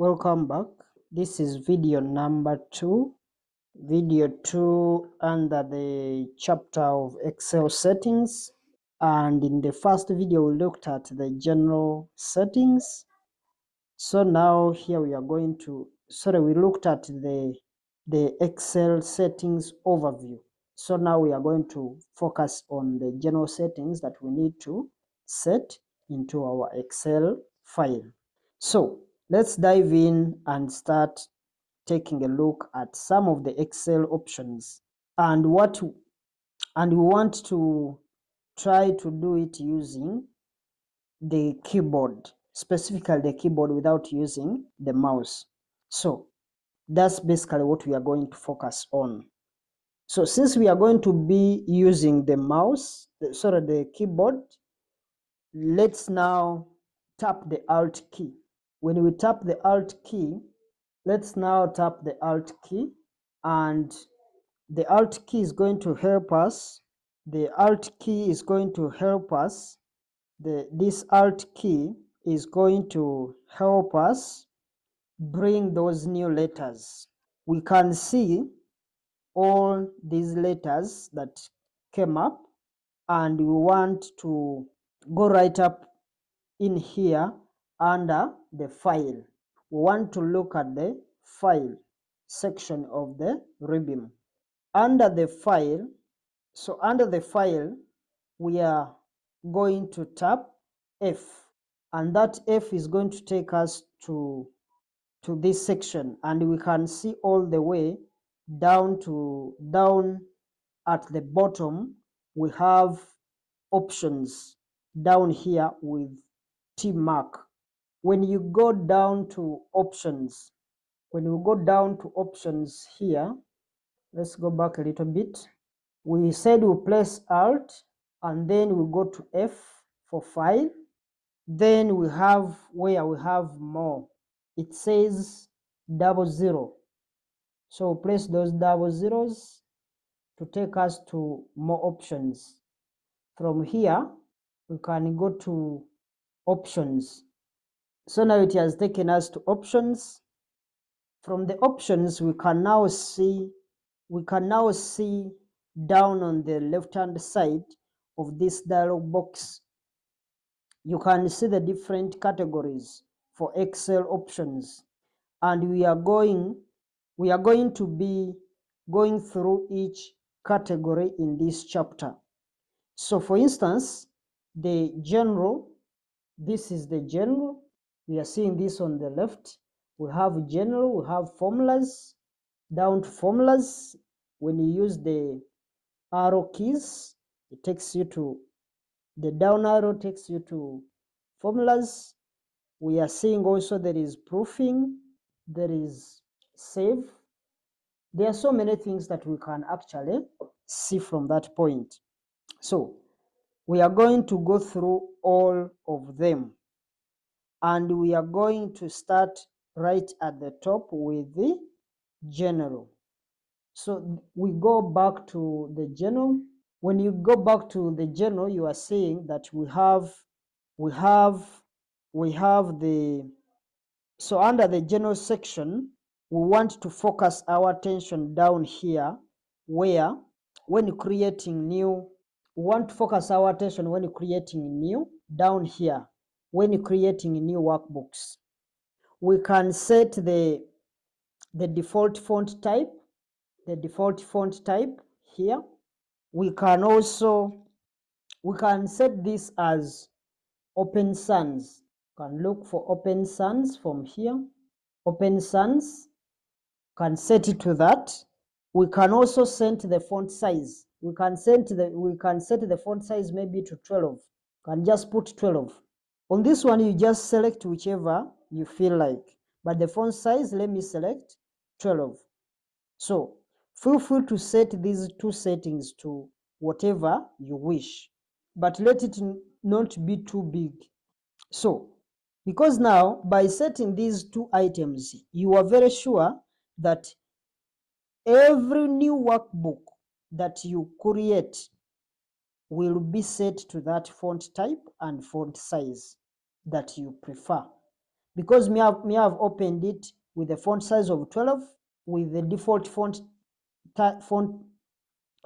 Welcome back. This is video number two. Video two under the chapter of Excel settings. And in the first video, we looked at the general settings. So now here we are going to, sorry, we looked at the, the Excel settings overview. So now we are going to focus on the general settings that we need to set into our Excel file. So let's dive in and start taking a look at some of the Excel options and what and we want to try to do it using the keyboard, specifically the keyboard without using the mouse. So that's basically what we are going to focus on. So since we are going to be using the mouse, sorry, the keyboard, let's now tap the Alt key. When we tap the Alt key, let's now tap the Alt key and the Alt key is going to help us. The Alt key is going to help us. The, this Alt key is going to help us bring those new letters. We can see all these letters that came up and we want to go right up in here under the file. We want to look at the file section of the ribbon. Under the file, so under the file, we are going to tap F and that F is going to take us to to this section and we can see all the way down to down at the bottom we have options down here with T mark. When you go down to options, when you go down to options here, let's go back a little bit. We said we press Alt and then we go to F for file. Then we have where we have more. It says double zero. So press those double zeros to take us to more options. From here, we can go to options. So now it has taken us to options. From the options, we can now see we can now see down on the left hand side of this dialog box. You can see the different categories for Excel options. And we are going we are going to be going through each category in this chapter. So for instance, the general, this is the general. We are seeing this on the left. We have general, we have formulas, down to formulas. When you use the arrow keys, it takes you to, the down arrow takes you to formulas. We are seeing also there is proofing, there is save. There are so many things that we can actually see from that point. So we are going to go through all of them and we are going to start right at the top with the general. So we go back to the general. When you go back to the general, you are seeing that we have, we have, we have the, so under the general section, we want to focus our attention down here where when creating new we want to focus our attention when creating new down here when creating a new workbooks. We can set the the default font type the default font type here. We can also we can set this as open sans. Can look for open sans from here. Open sans can set it to that. We can also set the font size. We can set the we can set the font size maybe to 12 can just put 12 on this one you just select whichever you feel like. But the font size let me select 12 so feel free to set these two settings to whatever you wish but let it not be too big. So because now by setting these two items you are very sure that every new workbook that you create will be set to that font type and font size that you prefer. because me have, me have opened it with a font size of 12 with the default font, font,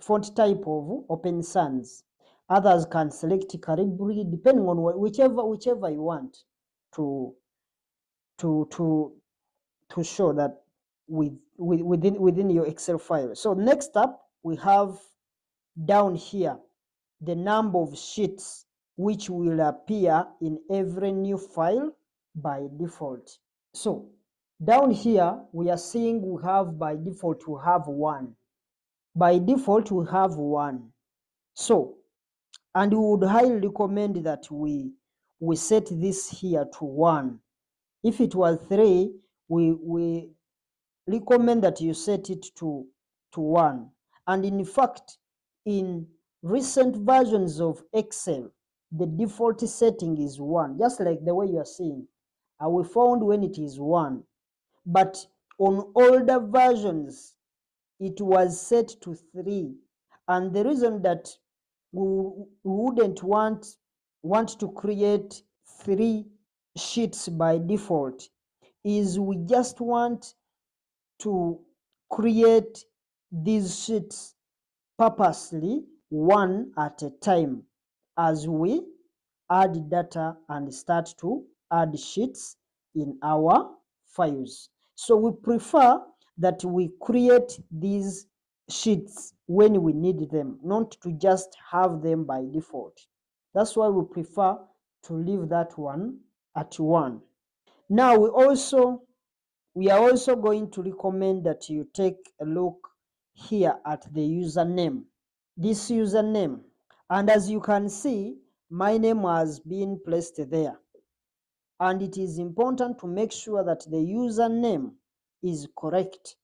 font type of Open Sans. Others can select Calibri depending on whichever whichever you want to to to to show that with, with within within your Excel file. So next up we have down here the number of sheets which will appear in every new file by default. So down here we are seeing we have by default we have one. By default we have one. So and we would highly recommend that we we set this here to one. If it was three, we we recommend that you set it to to one. And in fact, in recent versions of Excel, the default setting is one, just like the way you are seeing. Uh, we found when it is one, but on older versions, it was set to three. And the reason that we wouldn't want want to create three sheets by default is we just want to create these sheets purposely one at a time as we add data and start to add sheets in our files. So we prefer that we create these sheets when we need them, not to just have them by default. That's why we prefer to leave that one at one. Now we also we are also going to recommend that you take a look here at the username. This username, and as you can see, my name has been placed there. And it is important to make sure that the username is correct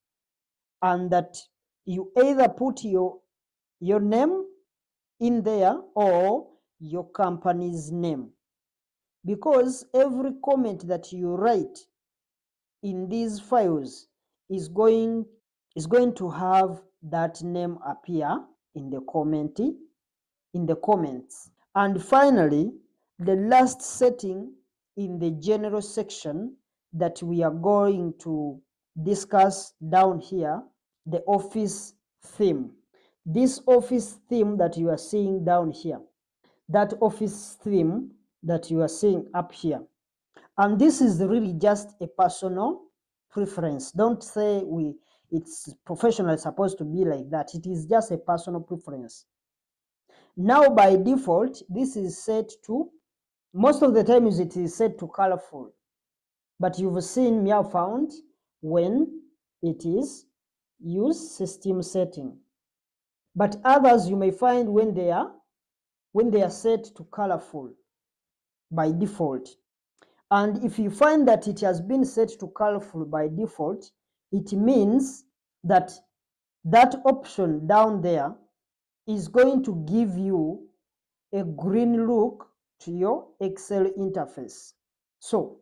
and that you either put your your name in there or your company's name because every comment that you write in these files is going is going to have that name appear in the comment in the comments. And finally the last setting in the general section that we are going to discuss down here the office theme. This office theme that you are seeing down here that office theme that you are seeing up here. And this is really just a personal preference. Don't say we it's professional supposed to be like that. It is just a personal preference now by default this is set to most of the times it is set to colorful. But you've seen me have found when it is use system setting. But others you may find when they are when they are set to colorful by default. And if you find that it has been set to colorful by default it means that that option down there is going to give you a green look to your excel interface. So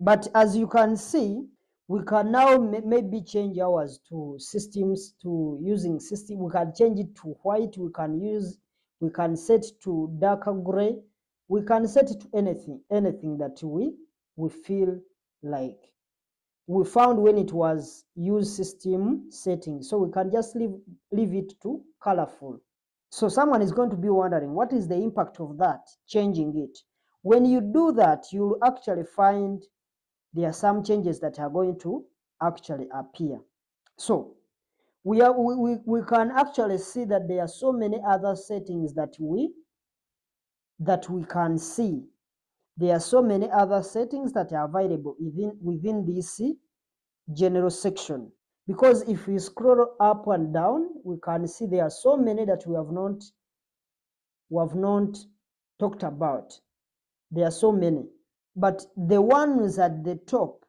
but as you can see we can now maybe change ours to systems to using system we can change it to white we can use we can set to darker gray we can set it to anything anything that we we feel like. We found when it was use system setting so we can just leave leave it to colorful so someone is going to be wondering what is the impact of that changing it when you do that you'll actually find there are some changes that are going to actually appear. So we, are, we, we, we can actually see that there are so many other settings that we that we can see. There are so many other settings that are available within, within this general section. Because if we scroll up and down, we can see there are so many that we have not we have not talked about. There are so many. But the ones at the top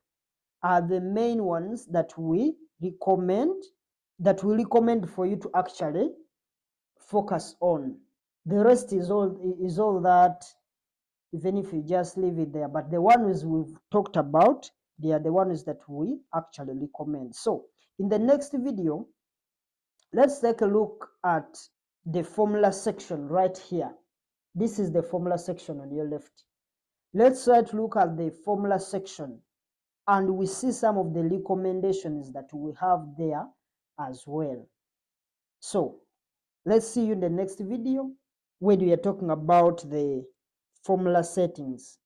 are the main ones that we recommend that we recommend for you to actually focus on. The rest is all is all that even if you just leave it there. But the ones we've talked about, they are the ones that we actually recommend. So in the next video, let's take a look at the formula section right here. This is the formula section on your left. Let's try to look at the formula section and we see some of the recommendations that we have there as well. So let's see you in the next video when we are talking about the formula settings.